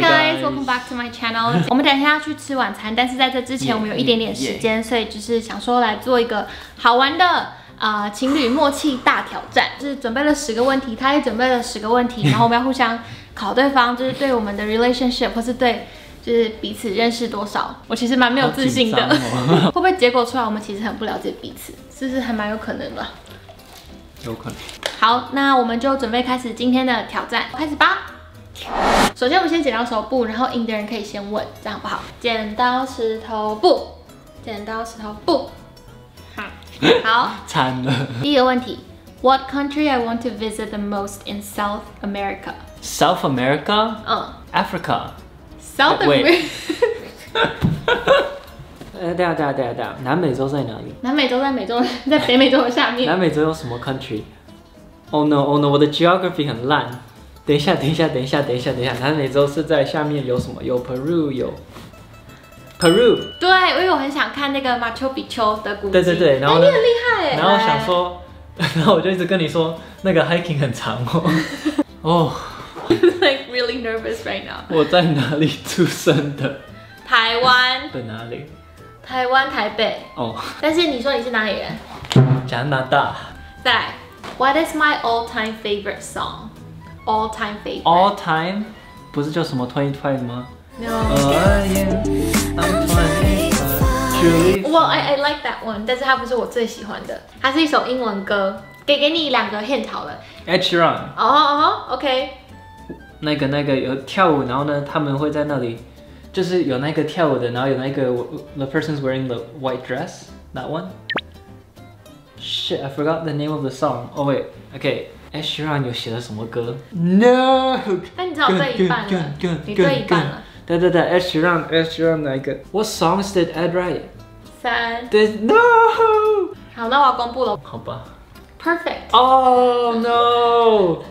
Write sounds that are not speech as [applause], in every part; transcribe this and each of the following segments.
Hi guys, welcome back to my channel。[laughs] 我们等一下要去吃晚餐，但是在这之前我们有一点点时间，所以就是想说来做一个好玩的啊情侣默契大挑战，就是准备了十个问题，他也准备了十个问题，[laughs] 然后我们要互相考对方，就是对我们的 relationship 或是对就是彼此认识多少。我其实蛮没有自信的，[laughs] 会不会结果出来我们其实很不了解彼此，是不是还蛮有可能的？有可能。好，那我们就准备开始今天的挑战，开始吧。首先，我们先剪刀石头布，然后赢的人可以先问，这样好不好？剪刀石头布，剪刀石头布。好，好，惨了。第一个问题，What [laughs] country I want to visit the most in South America？ South America, 嗯 Africa。 ，South Wait America，[laughs] 呃，对啊，对啊，对啊，对啊。南美洲在哪里？南美洲在美洲，在北美洲的下面。南美洲有什么 country？Oh no, oh no，我的 geography 很烂。 等一下，等一下，等一下，等一下，等一下。南美洲是在下面有什么？有 Peru，有 Peru。对，因为我很想看那个马丘比丘的古迹。对对对然后你很厉害哎。然后来想，说，[laughs] 然后我就一直跟你说，那个 hiking 很长哦。[laughs] 哦，like really nervous right now。我在哪里出生的？台湾，在哪里？台湾台北。哦，但是你说你是哪里人？加拿大。再来，What is my all-time favorite song? All-time favorite. All time，不是叫什么 Twenty Twenty 吗 No. Are you? I'm twenty. Truly. Well, I I like that one，但是它不是我最喜欢的。它是一首英文歌，给给你两个 hint 好了。 Ed Sheeran，哦哦，OK。那个那个有跳舞，然后呢，他们会在那里，就是有那个跳舞的，然后有那个 the person's wearing the white dress. That one. Shit, I forgot the name of the song. Oh wait, okay. Ed Sheeran 有写了什么歌？No. 那你只好对一半了，你对一半了。对对对，Ed Sheeran, Ed Sheeran 那一个？What songs did Ed write? 三， Did no. 好，那我要公布了。好吧。 Perfect. Oh no.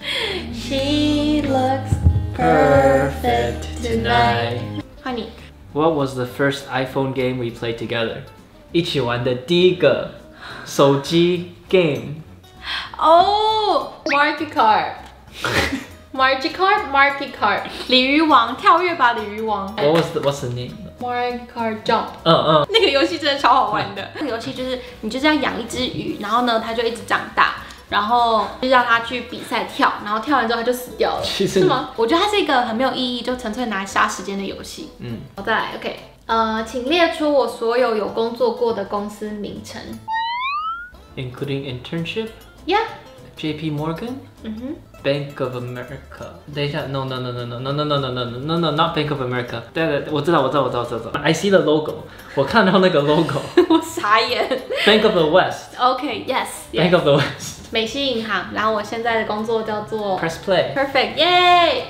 [laughs] She looks perfect tonight. 换你。 What was the first iPhone game we played together? 一起玩的第一个手机 game。哦 ，Marky Card。[laughs] Marky Card, Marky Card，鲤鱼王，跳跃吧鲤鱼王。What was the What's the name? Marky Card Jump。嗯嗯，那个游戏真的超好玩的。那个游戏就是你就这样养一只鱼，然后呢它就一直长大，然后就让它去比赛跳，然后跳完之后它就死掉了，其实是吗？我觉得它是一个很没有意义，就纯粹拿来杀时间的游戏。嗯，我再来，OK，呃，请列出我所有有工作过的公司名称。including internship, Yeah，J.P. Morgan, 嗯哼， Bank of America. 等一下，No no no no no no no no no no no no not Bank of America. 对对，我知道我知道我知道我知道。I see the logo. 我看到那个 logo. 我傻眼。 Bank of the West. OK，Yes，、 Bank of the West. 美西银行。然后我现在的工作叫做 Press play. Perfect，耶！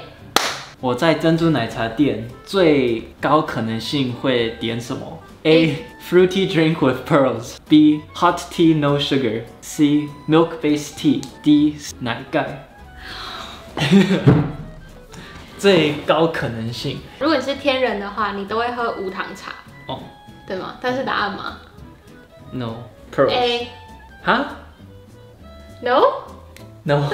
我在珍珠奶茶店最高可能性会点什么？A. Fruity drink with pearls. B. Hot tea no sugar. C. Milk based tea. D. 奶盖。最高可能性如果你是天人的话，你都会喝无糖茶，哦、对吗？但是答案吗 n o pearls。？A 哈 No，？No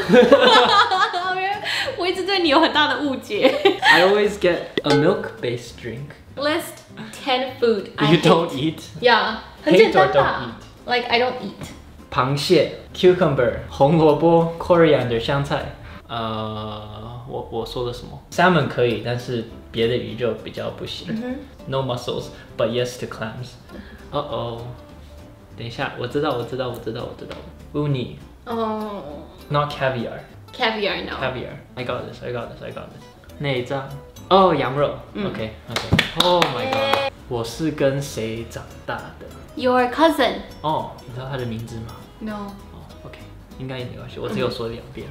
我一直对你有很大的误解。I always get a milk based drink. List ten food I You hate. don't eat. Yeah，很简单吧？Like I don't eat. 螃蟹、cucumber、红萝卜、coriander 香菜。呃，我我说的什么？salmon 可以，但是别的鱼就比较不行。No mussels, but yes to clams. Uh oh. 等一下，我知道，我知道，我知道，我知道。Uni, 哦 not caviar. Caviar no. Caviar. I got this. I got this. I got this. 内脏。哦，羊肉。OK OK. Oh my god. 我是跟谁长大的？Your cousin. 哦，你知道他的名字吗？No. 哦，OK，应该也没关系，我只有说两遍。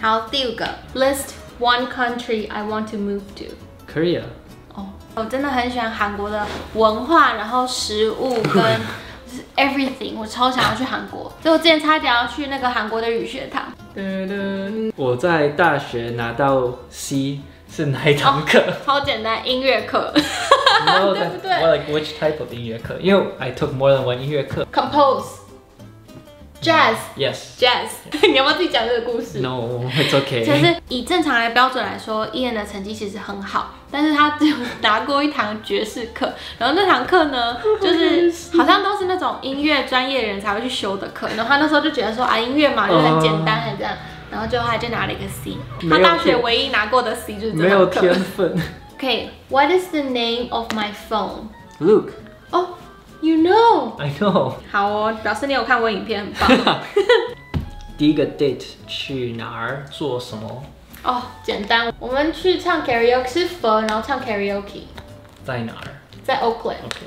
好，第五个，list one country I want to move to。Korea，哦，我真的很喜欢韩国的文化，然后食物跟就是 everything，我超想要去韩国，所以我之前差点要去那个韩国的语学堂。我在大学拿到 C 是哪一堂课？超简单，音乐课对不 that- 对 well, like which type of 音乐课？因为 I took more than one 音乐课。，compose。Jazz Yes. Jazz，[laughs] 你要不要自己讲这个故事 No, it's okay. 其实以正常的标准来说，伊恩的成绩其实很好，但是他只有拿过一堂爵士课，然后那堂课呢，就是 [laughs] 好像都是那种音乐专业人才会去修的课，然后他那时候就觉得说啊，音乐嘛 [laughs] 就很简单，很这样，然后最后他就拿了一个 C，他大学唯一拿过的 C 就是这没有。天分。Okay，what is the name of my phone？Luke, 哦、y o u know。I know. 好哦，表示你有看我影片，很棒。[laughs] 第一个 date 去哪儿做什么？哦，简单，我们去唱 karaoke 是然后唱 karaoke 在哪儿在 Oakland。？OK。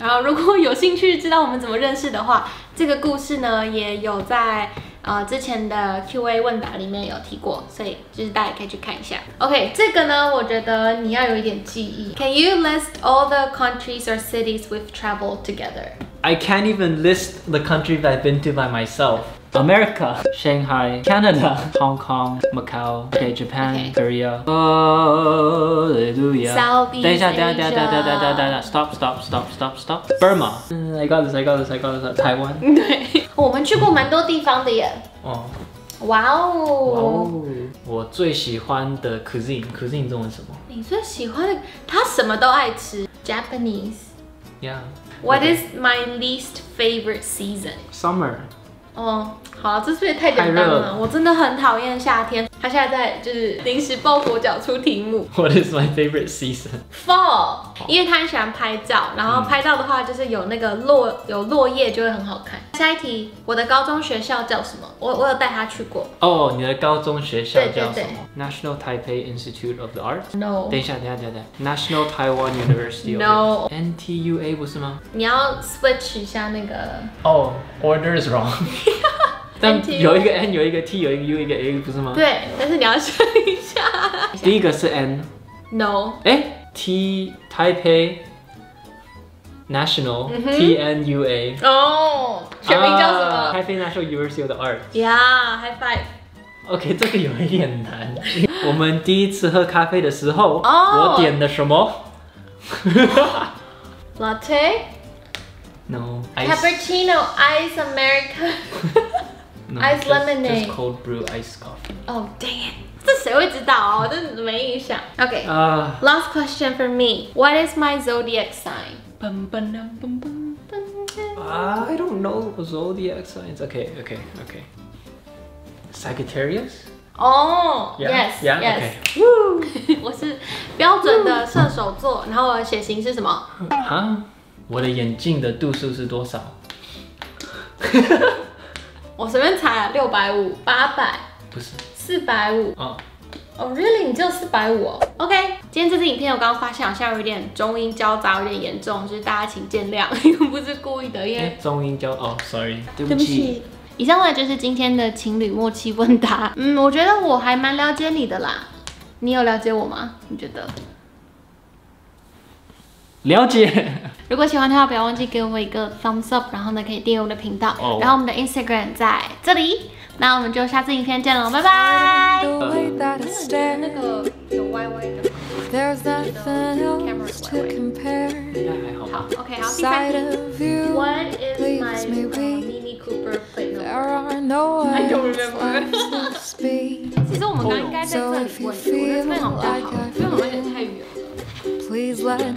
然后如果有兴趣知道我们怎么认识的话，这个故事呢也有在呃之前的 Q&A 问答里面有提过，所以就是大家也可以去看一下。OK，这个呢，我觉得你要有一点记忆。Can you list all the countries or cities we've traveled together? I can't even list the countries I've been to by myself. America, Shanghai, Canada, Hong Kong, Macau, okay, Japan, Okay. Korea. Hallelujah. Southeast 等一下，等一下，等一下， Asia 等一下，等一下，等一下，stop, stop, stop, stop, stop. Burma. Mm, I got this, I got this, I got this. 台湾。对， [laughs] 我们去过蛮多地方的耶。哦，哇哦！哦，我最喜欢的 cuisine，cuisine 中文什么你最喜欢的，他什么都爱吃，Japanese。？Yeah. What is my least favorite season? summer? 哦，好，这是不是太简单了？我真的很讨厌夏天。他现在在就是临时抱佛脚出题目 What is my favorite season?，Fall，因为他很喜欢拍照，然后拍照的话就是有那个落有落叶就会很好看。下一题，我的高中学校叫什么？我我有带他去过。哦，你的高中学校叫什么？National Taipei Institute of the Arts。No，等一下，等一下，等一下，National Taiwan University No NTUA 不是吗？你要 switch 一下那个。哦、o r d e r is wrong。[laughs] 但有一个 N，有一个 T，有一个 U，一个 A，不是吗？对，但是你要 [laughs] 想一下。第一个是 N，No，哎 ，T Taipei National、T N U A，哦，全名叫什么、 ？Taipei National University of the Arts。 Yeah，high five。 OK，这个有一点难。我们第一次喝咖啡的时候哦[laughs] 我点的什么 Latte。 ？No [laughs] ice. Cappuccino Ice America [laughs] No, ice just- lemonade. Just cold brew iced coffee. Oh dang it！ 这谁会知道哦？这没印象。OK，、啊 last question for me. What is my zodiac sign? I don't know zodiac signs. Okay, okay, okay. Sagittarius? 哦、Yeah, yes, yes. 我是标准的射手座，然后我的血型是什么？啊，我的眼镜的度数是多少？我随便猜啊，六百五、八百、不是四百五。哦，哦、r e a l l y 你只有四百五哦。OK，今天这支影片我刚刚发现好像有点中英交杂，有点严重，就是大家请见谅，[laughs] 因为不是故意的，因为哎，中英交哦，sorry，对对不起。以上呢就是今天的情侣默契问答。[laughs] 嗯，我觉得我还蛮了解你的啦。你有了解我吗？你觉得？了解。如果喜欢的话，不要忘记给我一个 thumbs up，然后呢可以订阅我们的频道哦然后我们的 Instagram 在这里。那我们就下次影片见喽，拜拜。 The way that I 那 stare, 个有歪歪的， there's nothing else to compare. 应该还好吧好，OK，好，第三 Sight 题。 of you, What is my leaves me uh, weak. Mini Cooper plate there number？ are no I don't words remember. left to speak. 其实我们刚刚应该在这里问的，我觉得这边好像不太好，这边好像有点太远了。 Please let